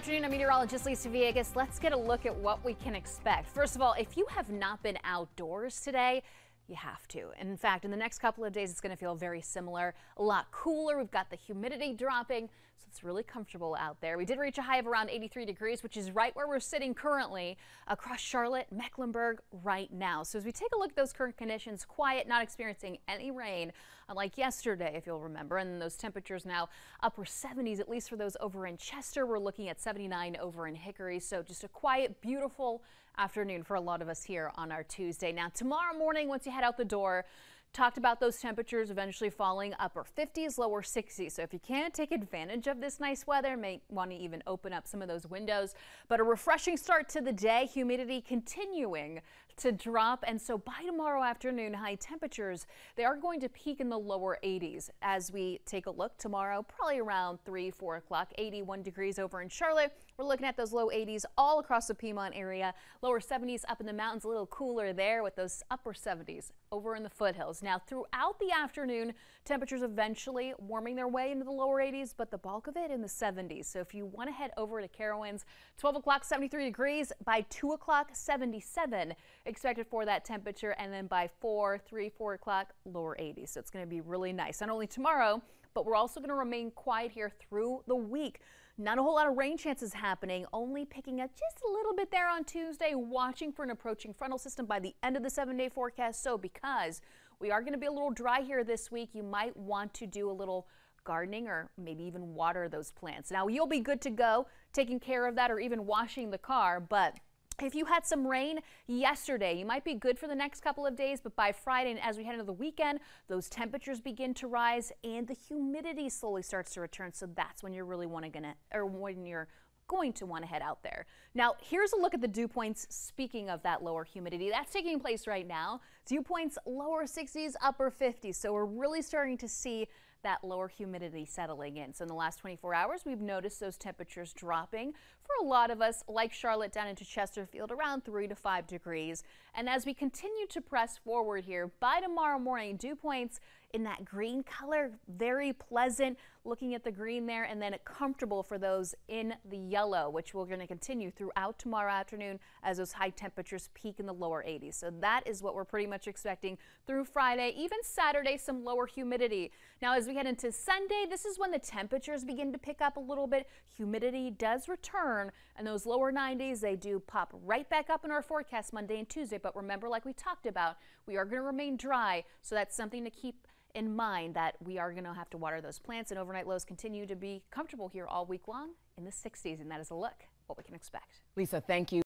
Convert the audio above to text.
afternoon. I'm meteorologist Lisa Villegas. Let's get a look at what we can expect. First of all, if you have not been outdoors today, you have to. In fact, in the next couple of days, it's going to feel very similar. A lot cooler. We've got the humidity dropping, so it's really comfortable out there. We did reach a high of around 83 degrees, which is right where we're sitting currently across Charlotte, Mecklenburg right now. So as we take a look at those current conditions, quiet, not experiencing any rain, unlike yesterday, if you'll remember, and those temperatures now upper 70s, at least for those over in Chester. We're looking at 79 over in Hickory. So just a quiet, beautiful afternoon for a lot of us here on our Tuesday. Now, tomorrow morning, once you head out the door, Talked about those temperatures eventually falling upper 50s, lower 60s. So if you can't take advantage of this nice weather, may want to even open up some of those windows. But a refreshing start to the day, humidity continuing to drop. And so by tomorrow afternoon, high temperatures, they are going to peak in the lower 80s as we take a look tomorrow, probably around 3, 4 o'clock, 81 degrees over in Charlotte. We're looking at those low 80s all across the Piedmont area, lower 70s up in the mountains, a little cooler there with those upper 70s over in the foothills. Now, throughout the afternoon, temperatures eventually warming their way into the lower 80s, but the bulk of it in the 70s. So if you want to head over to Carowinds, 12 o'clock, 73 degrees. By 2 o'clock, 77 expected for that temperature. And then by 4, 3, 4 o'clock, lower 80s. So it's going to be really nice. Not only tomorrow, but we're also going to remain quiet here through the week. Not a whole lot of rain chances happening, only picking up just a little bit there on Tuesday, watching for an approaching frontal system by the end of the seven day forecast. So because we are going to be a little dry here this week, you might want to do a little gardening or maybe even water those plants. Now you'll be good to go taking care of that or even washing the car, but if you had some rain yesterday, you might be good for the next couple of days, but by Friday and as we head into the weekend, those temperatures begin to rise and the humidity slowly starts to return. So that's when you're really want to gonna or when you're going to want to head out there. Now, here's a look at the dew points. Speaking of that lower humidity, that's taking place right now. Dew points lower 60s, upper 50s. So we're really starting to see that lower humidity settling in. So in the last 24 hours, we've noticed those temperatures dropping for a lot of us, like Charlotte down into Chesterfield, around 3 to 5 degrees. And as we continue to press forward here, by tomorrow morning, dew points in that green color, very pleasant looking at the green there, and then comfortable for those in the yellow, which we're going to continue throughout tomorrow afternoon as those high temperatures peak in the lower 80s. So that is what we're pretty much expecting through Friday, even Saturday, some lower humidity. Now, as we head into Sunday, this is when the temperatures begin to pick up a little bit. Humidity does return, and those lower 90s, they do pop right back up in our forecast Monday and Tuesday. But remember, like we talked about, we are going to remain dry, so that's something to keep in mind that we are going to have to water those plants and overnight lows continue to be comfortable here all week long in the 60s and that is a look what we can expect. Lisa, thank you.